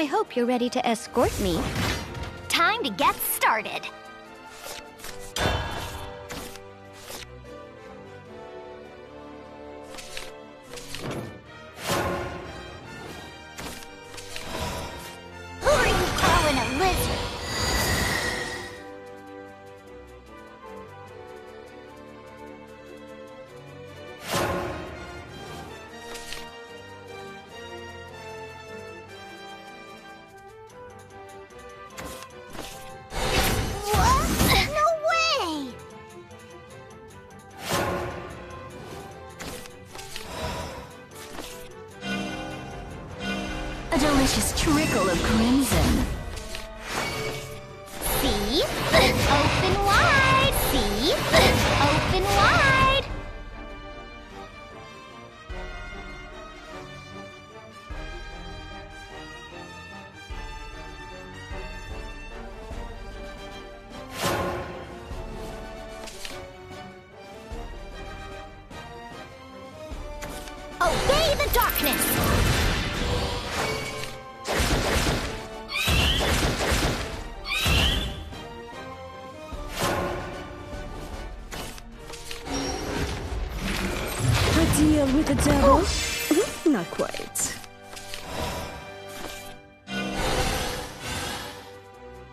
I hope you're ready to escort me. Time to get started. Delicious trickle of crimson. See? Open wide! See? Open wide! Obey the darkness! Deal with the devil? Mhm, Not quite.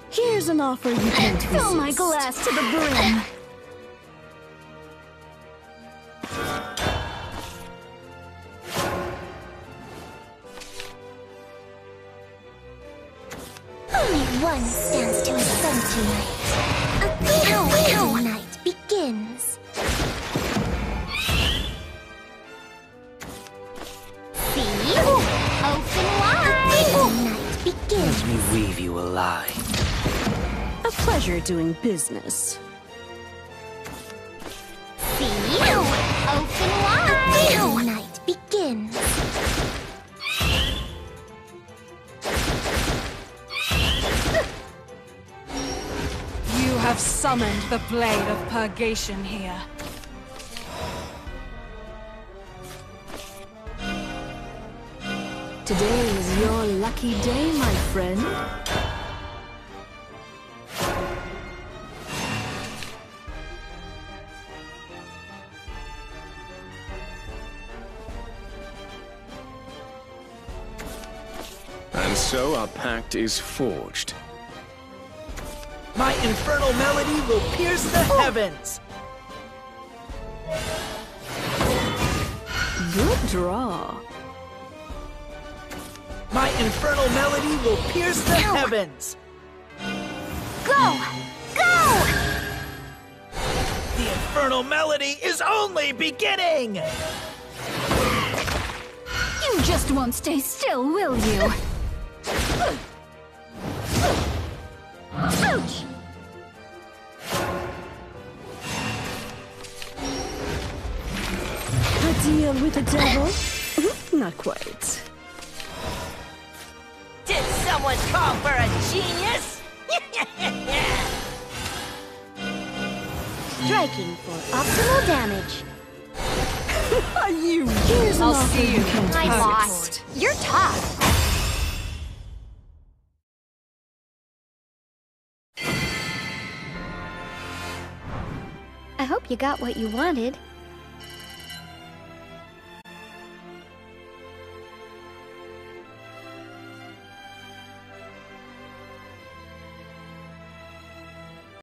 Here's an offer you can't Fill my glass to the brim. Only one stands to ascend tonight. A beautiful night begins. Night begins. Let me weave you a lie. A pleasure doing business. See? Open wide! night begins. You have summoned the blade of purgation here. Today is your lucky day, my friend. And so our pact is forged. My infernal melody will pierce the oh. heavens. Good draw. My infernal melody will pierce the heavens. Go! Go! The infernal melody is only beginning. You just won't stay still, will you? Ouch! A deal with the devil? Not quite. Did someone call for a genius? Striking for optimal damage. Are you? Here's I'll see you. I lost. You're tough. I hope you got what you wanted.